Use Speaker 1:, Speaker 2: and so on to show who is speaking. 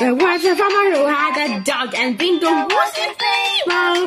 Speaker 1: The words of farmer had a dog and Bingo was his name.